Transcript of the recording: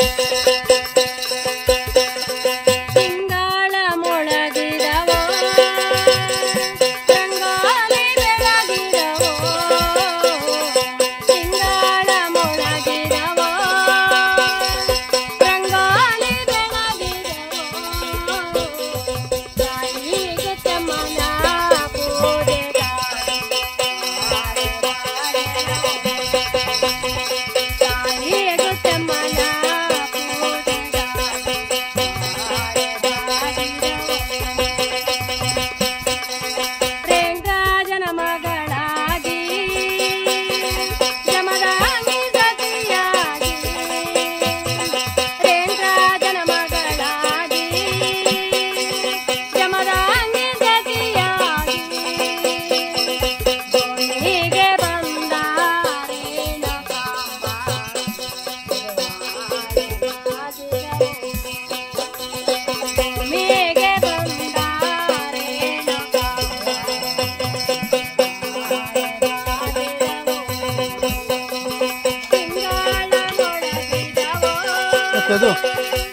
Thank you. 不要动